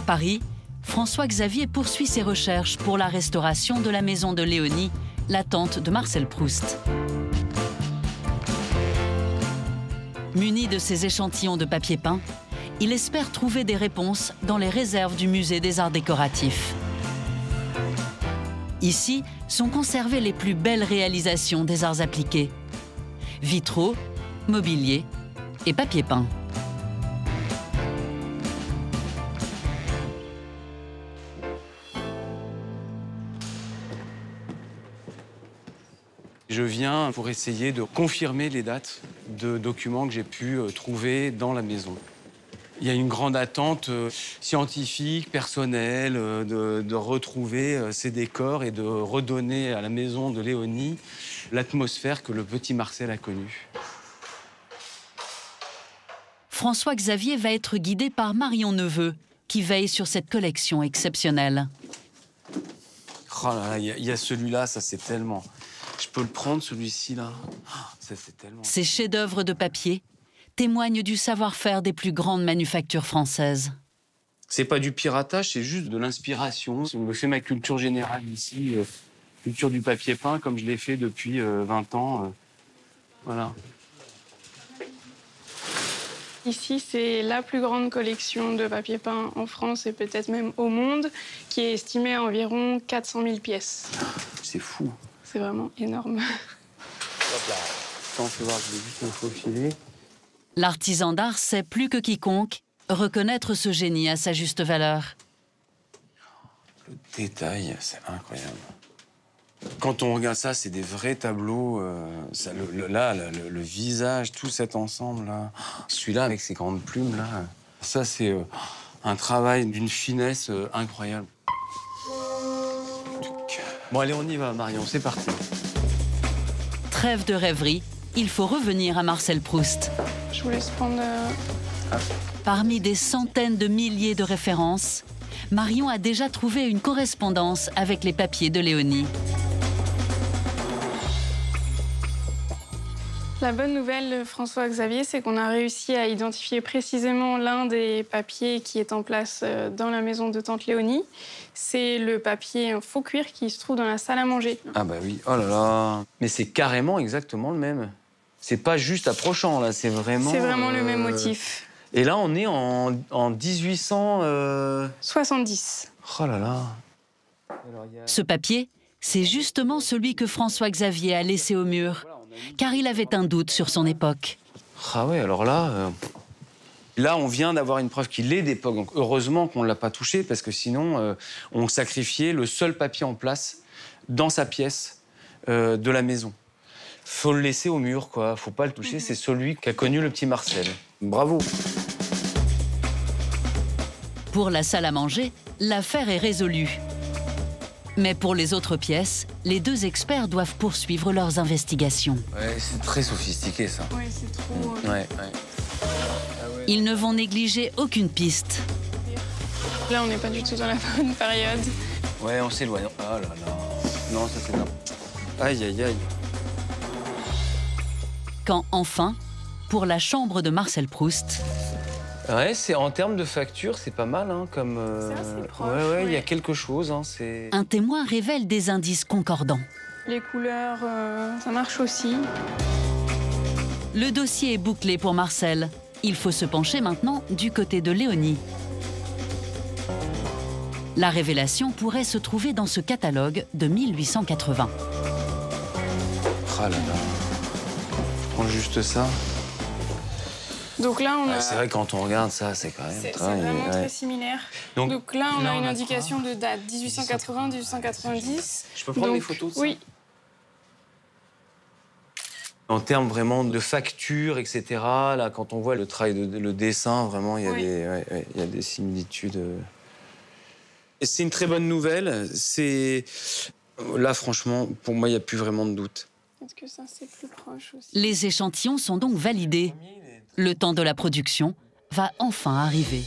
À Paris, François Xavier poursuit ses recherches pour la restauration de la maison de Léonie, la tante de Marcel Proust. Muni de ses échantillons de papier peint, il espère trouver des réponses dans les réserves du musée des arts décoratifs. Ici sont conservées les plus belles réalisations des arts appliqués. Vitraux, mobilier et papier peint. Je viens pour essayer de confirmer les dates de documents que j'ai pu euh, trouver dans la maison. Il y a une grande attente euh, scientifique, personnelle, euh, de, de retrouver ces décors et de redonner à la maison de Léonie l'atmosphère que le petit Marcel a connue. François Xavier va être guidé par Marion Neveu, qui veille sur cette collection exceptionnelle. Oh là là, il y a- il y a, celui-là, ça c'est tellement. Je peux le prendre celui-ci là? Ah, Ça c'est tellement. Ces chefs-d'œuvre de papier témoignent du savoir-faire des plus grandes manufactures françaises. C'est pas du piratage, c'est juste de l'inspiration. Je me fais ma culture générale ici, euh, culture du papier peint comme je l'ai fait depuis euh, 20 ans. euh. Voilà. Ici, c'est la plus grande collection de papier peint en France et peut-être même au monde, qui est estimée à environ 400 000 pièces. C'est fou. C'est vraiment énorme. Ça, on peut voir, je vais juste me faufiler. L'artisan d'art sait plus que quiconque reconnaître ce génie à sa juste valeur. Le détail, c'est incroyable. Quand on regarde ça, c'est des vrais tableaux. euh, ça, le, le- là, le, le- le visage, tout cet ensemble-là. Celui-là, avec ses grandes plumes, là. Ça, c'est euh, un travail d'une finesse euh, incroyable. Bon, allez, on y va, Marion, c'est parti. Trêve de rêverie, il faut revenir à Marcel Proust. Je vous laisse prendre. euh, Parmi des centaines de milliers de références, Marion a déjà trouvé une correspondance avec les papiers de Léonie. La bonne nouvelle, François Xavier, c'est qu'on a réussi à identifier précisément l'un des papiers qui est en place euh, dans la maison de Tante Léonie. C'est le papier en faux cuir qui se trouve dans la salle à manger. Ah bah oui, oh là là. Mais c'est carrément exactement le même. C'est pas juste approchant, là, c'est vraiment... C'est vraiment le même euh, motif. Et là, on est en, en 1800... euh, 70. Oh là là. Ce papier, c'est justement celui que François Xavier a laissé au mur, car il avait un doute sur son époque. Ah ouais, alors là... euh, Là, on vient d'avoir une preuve qu'il est d'époque. Donc heureusement qu'on ne l'a pas touché, parce que sinon, euh, on sacrifiait le seul papier en place dans sa pièce euh, de la maison. Faut le laisser au mur, quoi. Faut pas le toucher. C'est celui qu'a connu le petit Marcel. Bravo. Pour la salle à manger, l'affaire est résolue. Mais pour les autres pièces, les deux experts doivent poursuivre leurs investigations. Ouais, c'est très sophistiqué, ça. Oui, c'est trop. euh, Ouais, ouais. Ils ne vont négliger aucune piste. Là, on n'est pas du tout dans la bonne période. Ouais, on s'éloigne. Oh là là. Non, ça c'est non. Aïe, aïe, aïe. Quand enfin, pour la chambre de Marcel Proust, Ouais, c'est en termes de facture, c'est pas mal, hein, comme. euh, C'est assez proche, ouais, ouais, il y a quelque chose, hein, c'est. un témoin révèle des indices concordants. Les couleurs, euh, ça marche aussi. Le dossier est bouclé pour Marcel. Il faut se pencher maintenant du côté de Léonie. La révélation pourrait se trouver dans ce catalogue de 1880. Ah là là. Je prends juste ça. Donc là, on a. Ouais, c'est vrai, quand on regarde ça, c'est quand même. C'est vraiment ouais. très similaire. Donc, Donc, là, on là, a on une a indication de date 1880, 1890. Je peux prendre Donc, des photos de ça Oui. En termes vraiment de facture, etc., là, quand on voit le travail, de, le dessin, vraiment, il y a, Oui. des, ouais, ouais, il y a des similitudes. euh. Et C'est une très bonne nouvelle. C'est Là, franchement, pour moi, il n'y a plus vraiment de doute. Les échantillons sont donc validés. Le temps de la production va enfin arriver.